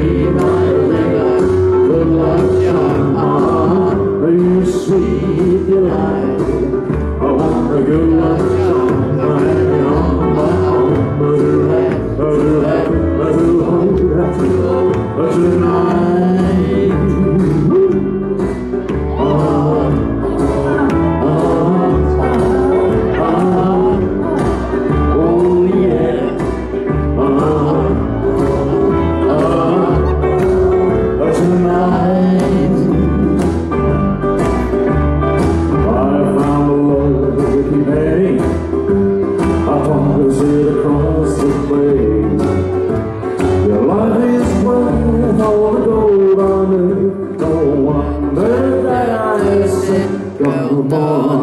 be my